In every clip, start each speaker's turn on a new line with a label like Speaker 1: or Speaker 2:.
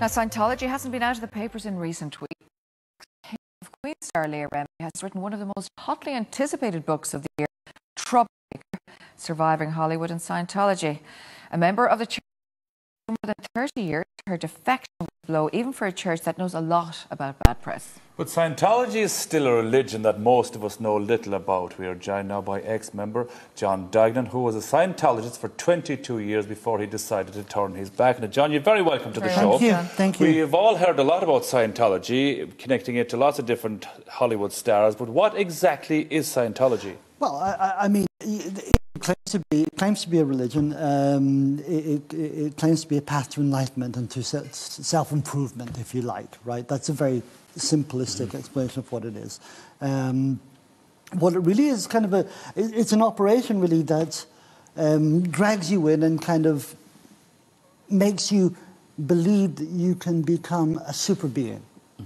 Speaker 1: Now, Scientology hasn't been out of the papers in recent weeks. Queen star Leah Remini has written one of the most hotly anticipated books of the year, Troublemaker, Surviving Hollywood and Scientology. A member of the church for more than 30 years, her defection will blow even for a church that knows a lot about bad press.
Speaker 2: But Scientology is still a religion that most of us know little about. We are joined now by ex-member John Duignan, who was a Scientologist for 22 years before he decided to turn his back. Now, John, you're very welcome to the
Speaker 1: Very
Speaker 2: show.
Speaker 3: Thank you. Thank you.
Speaker 2: We've all heard a lot about Scientology, connecting it to lots of different Hollywood stars. But what exactly is Scientology?
Speaker 3: Well, I, I- I mean, it claims to be, it claims to be a religion. Um, it, it, it claims to be a path to enlightenment and to self-improvement, if you like, right? That's a very simplistic explanation of what it is. Um, what it really is, kind of a, it- it's an operation really that um, drags you in and kind of makes you believe that you can become a super being.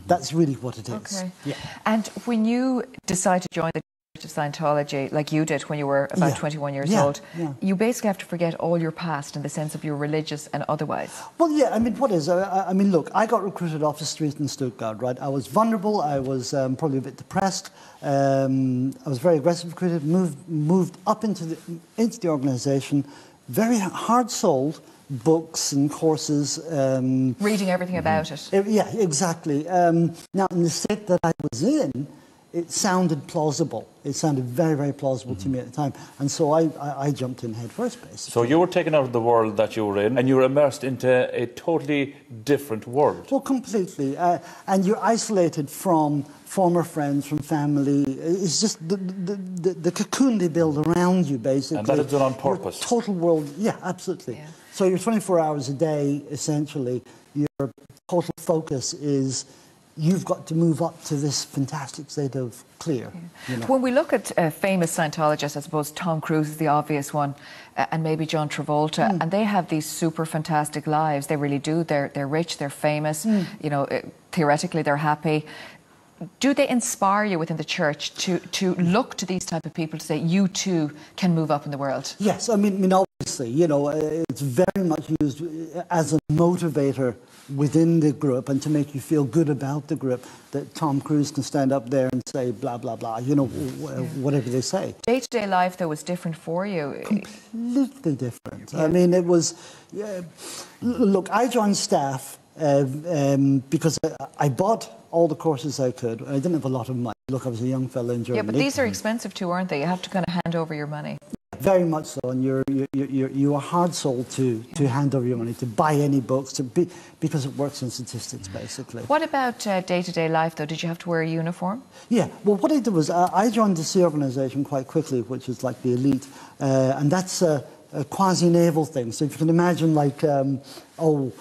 Speaker 3: That's really what it is.
Speaker 1: Okay.
Speaker 3: Yeah.
Speaker 1: And when you decide to join the Church of Scientology, like you did when you were about
Speaker 3: Yeah.
Speaker 1: 21 years
Speaker 3: Yeah,
Speaker 1: old,
Speaker 3: yeah.
Speaker 1: you basically have to forget all your past in the sense of your religious and otherwise.
Speaker 3: Well, yeah, I mean, what is? I, I- mean, look, I got recruited off the street in Stuttgart, right? I was vulnerable, I was um, probably a bit depressed, um, I was very aggressive recruited, moved, moved up into the, into the organization, very hard sold books and courses. Um,
Speaker 1: Reading everything about it.
Speaker 3: eh, yeah, exactly. Um, now, in the state that I was in, it sounded plausible. It sounded very, very plausible to me at the time. And so I, I, I jumped in head first, basically.
Speaker 2: So you were taken out of the world that you were in, and you were immersed into a totally different world.
Speaker 3: Well, completely. Uh, and you're isolated from former friends, from family. It's just the, the, the, the cocoon they build around you, basically.
Speaker 2: And that is done on
Speaker 3: Your
Speaker 2: purpose.
Speaker 3: total world, yeah, absolutely.
Speaker 1: Yeah.
Speaker 3: So you're 24 hours a day, essentially. Your total focus is you've got to move up to this fantastic state of clear. You know?
Speaker 1: When we look at uh, famous Scientologists, I suppose Tom Cruise is the obvious one, uh, and maybe John Travolta,
Speaker 3: Hmm.
Speaker 1: and they have these super fantastic lives. They really do. They're they're rich. They're famous.
Speaker 3: Hmm.
Speaker 1: You know, uh, theoretically, they're happy. Do they inspire you within the church to to look to these type of people to say you too can move up in the world?
Speaker 3: Yes, I mean, I mean, obviously, you know, it's very much used as a motivator within the group and to make you feel good about the group that Tom Cruise can stand up there and say blah, blah, blah, you know, wh- whatever they say.
Speaker 1: Day to day life though was different for you.
Speaker 3: Completely different. I mean, it was, yeah, look, I joined staff uh, um, because I, I bought all the courses I could. I didn't have a lot of money. Look, I was a young fellow in Germany.
Speaker 1: Yeah, but these are expensive too, aren't they? You have to kind of hand over your money.
Speaker 3: Very much so, and you're, you're, you're, you are hard sold to, to hand over your money, to buy any books, to be, because it works in statistics, basically.
Speaker 1: What about day to day life though? Did you have to wear a uniform?
Speaker 3: Yeah, well, what I did was uh, I joined the Sea Organization quite quickly, which is like the elite, uh, and that's a, a quasi naval thing. So if you can imagine, like, um, oh,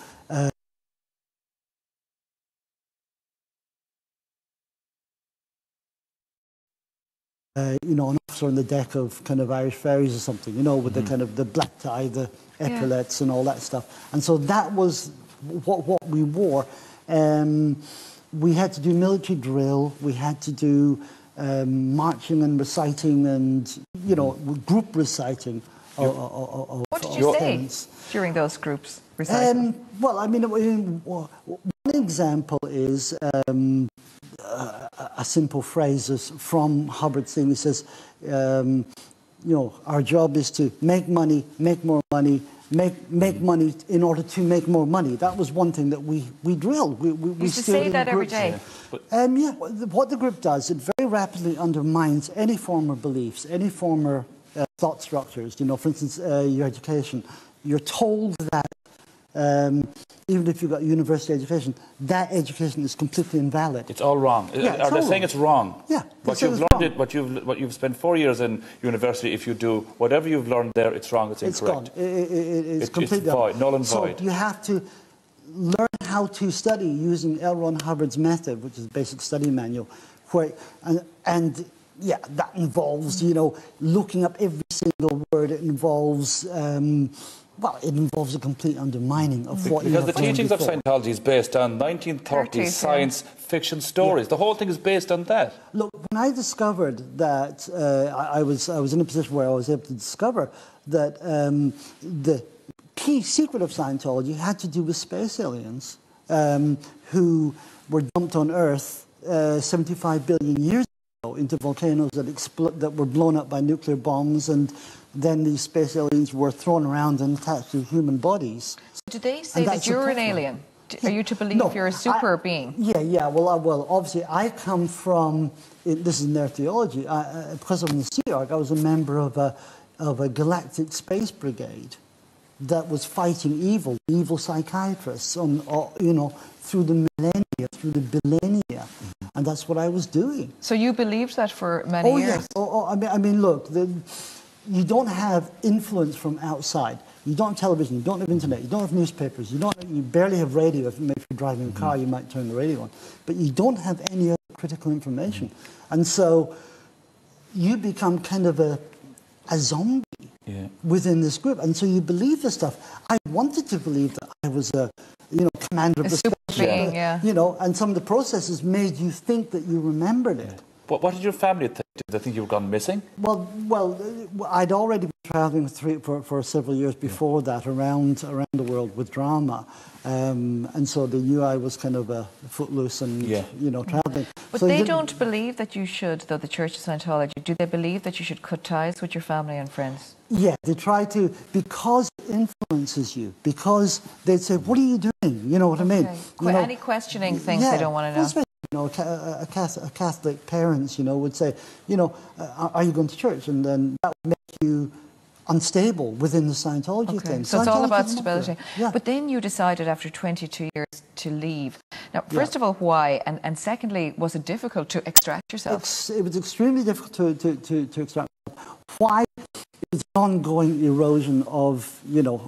Speaker 3: uh, you know, an officer on the deck of kind of Irish ferries or something, you know, with the kind of the black tie, the
Speaker 1: Yeah.
Speaker 3: epaulets and all that stuff. And so that was what, what we wore. Um, we had to do military drill. We had to do um, marching and reciting and, you know, group reciting. Of, of, of,
Speaker 1: What did
Speaker 3: of
Speaker 1: you say
Speaker 3: things.
Speaker 1: during those groups? recital?
Speaker 3: Um, well, I mean, one example is um, a, a simple phrase is from Hubbard saying. He says, um, you know, our job is to make money, make more money, make, make money in order to make more money. That was one thing that we, we drilled. We, we, we
Speaker 1: used to say that every day.
Speaker 3: Um, yeah, what the- what the group does, it very rapidly undermines any former beliefs, any former uh, thought structures. You know, for instance, uh, your education. You're told that um, even if you've got university education, that education is completely invalid.
Speaker 2: It's all wrong.
Speaker 3: Yeah, it's
Speaker 2: Are they
Speaker 3: all
Speaker 2: saying it's wrong?
Speaker 3: Yeah,
Speaker 2: What you've learned,
Speaker 3: wrong.
Speaker 2: it, what you've what you've spent four years in university. If you do whatever you've learned there, it's wrong. It's
Speaker 3: It's
Speaker 2: incorrect.
Speaker 3: gone. I- I- I- it's
Speaker 2: it's
Speaker 3: completely
Speaker 2: void, null and
Speaker 3: so
Speaker 2: void.
Speaker 3: you have to learn how to study using L. Ron Hubbard's method, which is a basic study manual, where and, and yeah, that involves you know looking up every single word. It involves. Um, well, it involves a complete undermining of what you
Speaker 2: Because the
Speaker 3: have learned
Speaker 2: teachings of. Scientology is based on 1930s
Speaker 1: 30s,
Speaker 2: science fiction stories. The whole thing is based on that.
Speaker 3: Look, when I discovered that, uh, I, I, was, I was in a position where I was able to discover that um, the key secret of Scientology had to do with space aliens. um, who were dumped on Earth uh, 75 billion years ago into volcanoes that, expl- that were blown up by nuclear bombs, and then these space aliens were thrown around and attached to human bodies.
Speaker 1: Do they say that you're an alien? Are you to believe
Speaker 3: No,
Speaker 1: you're a super
Speaker 3: I-
Speaker 1: being?
Speaker 3: Yeah, yeah. Well, uh, well, obviously, I come from. This is in their theology. I, uh, because I'm in the Sea Org, I was a member of a of a galactic space brigade that was fighting evil, evil psychiatrists, on, uh, you know, through the millennia, through the millennia, and that's what I was doing.
Speaker 1: So you believed that for many
Speaker 3: Oh
Speaker 1: years?
Speaker 3: yes. Oh, oh, I mean, I mean, look, the, you don't have influence from outside. You don't have television. You don't have internet. You don't have newspapers. You don't. You barely have radio. If, if you're driving a mm-hmm. car, you might turn the radio on, but you don't have any other critical information, mm-hmm. and so you become kind of a a zombie
Speaker 2: Yeah.
Speaker 3: within this group, and so you believe this stuff. I wanted to believe that I was a, you know, commander of
Speaker 1: A
Speaker 3: the
Speaker 1: super
Speaker 3: spaceship,
Speaker 1: being, yeah.
Speaker 3: You know, and some of the processes made you think that you remembered it.
Speaker 2: What, what did your family think? Did they think you were gone missing?
Speaker 3: Well, well, I'd already been traveling for, for several years before that around around the world with drama, um, and so they knew I was kind of a footloose and
Speaker 2: Yeah.
Speaker 3: you know traveling.
Speaker 1: But
Speaker 3: So
Speaker 1: they don't believe that you should, though, the Church of Scientology, do they believe that you should cut ties with your family and friends?
Speaker 3: Yeah, they try to because it influences you. Because they'd say, "What are you doing?" You know what I mean?
Speaker 1: Okay.
Speaker 3: You know,
Speaker 1: Any questioning things they don't want to know?
Speaker 3: Know, a, a, Catholic, a Catholic parents, you know, would say, you know, uh, are you going to church? And then that would make you unstable within the Scientology
Speaker 1: Okay,
Speaker 3: thing.
Speaker 1: so it's all about
Speaker 3: is not there.
Speaker 1: stability.
Speaker 3: Yeah.
Speaker 1: But then you decided after 22 years to leave. Now,
Speaker 3: Yeah.
Speaker 1: first of all, why? And, and secondly, was it difficult to extract yourself?
Speaker 3: Ex- it was extremely difficult to, to, to, to extract. Why? It's ongoing erosion of, you know,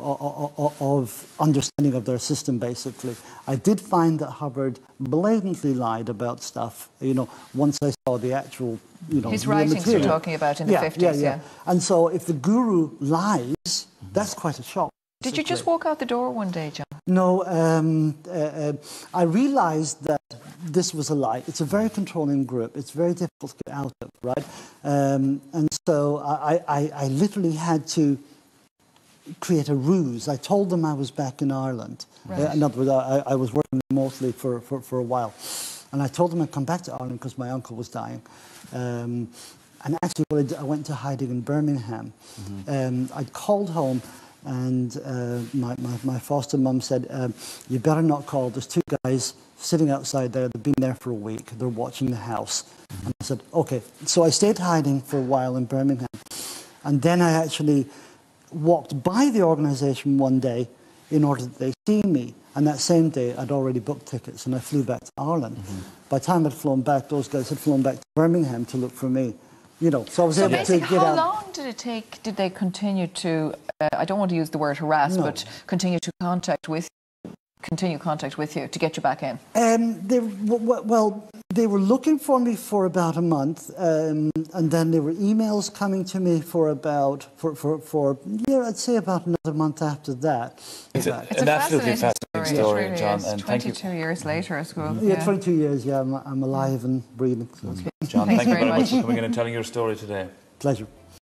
Speaker 3: of understanding of their system, basically. I did find that Hubbard blatantly lied about stuff, you know, once I saw the actual, you know,
Speaker 1: His writings you're talking about in the
Speaker 3: yeah,
Speaker 1: 50s,
Speaker 3: yeah,
Speaker 1: yeah.
Speaker 3: yeah. And so if the guru lies, that's quite a shock.
Speaker 1: Did you just walk out the door one day, John?
Speaker 3: No, um, uh, uh, I realized that this was a lie. It's a very controlling group. It's very difficult to get out of, right? Um, and so I, I, I literally had to create a ruse. I told them I was back in Ireland.
Speaker 1: Right.
Speaker 3: Uh, in other words, I, I was working remotely for, for, for a while. And I told them I'd come back to Ireland because my uncle was dying. Um, and actually, I, went to hiding in Birmingham. Um, I'd called home, and uh, my, my, my foster mum said, um, You better not call. There's two guys sitting outside there. They've been there for a week. They're watching the house. And I said, Okay. So I stayed hiding for a while in Birmingham. And then I actually walked by the organization one day in order that they see me. And that same day, I'd already booked tickets and I flew back to Ireland. By the time I'd flown back, those guys had flown back to Birmingham to look for me. You know, so I was
Speaker 1: So
Speaker 3: able to
Speaker 1: basically,
Speaker 3: get
Speaker 1: how
Speaker 3: out.
Speaker 1: long did it take? Did they continue to? Uh, I don't want to use the word harass,
Speaker 3: No.
Speaker 1: but continue to contact with, continue contact with you to get you back in.
Speaker 3: Um, they, well, they were looking for me for about a month, um, and then there were emails coming to me for about for for, for yeah, I'd say about another month after that.
Speaker 2: It's, a,
Speaker 1: It's
Speaker 2: an
Speaker 1: a
Speaker 2: absolutely
Speaker 1: fascinating
Speaker 2: fascinating
Speaker 1: story,
Speaker 2: story,
Speaker 1: really
Speaker 2: John.
Speaker 1: is.
Speaker 2: And thank you,
Speaker 1: 22 years later, I suppose.
Speaker 3: yeah, 22 years. Yeah, I'm, I'm alive and breathing. So it's
Speaker 2: John. Thank you
Speaker 1: very
Speaker 2: very much
Speaker 1: much.
Speaker 2: for coming in and telling your story today.
Speaker 3: pleasure.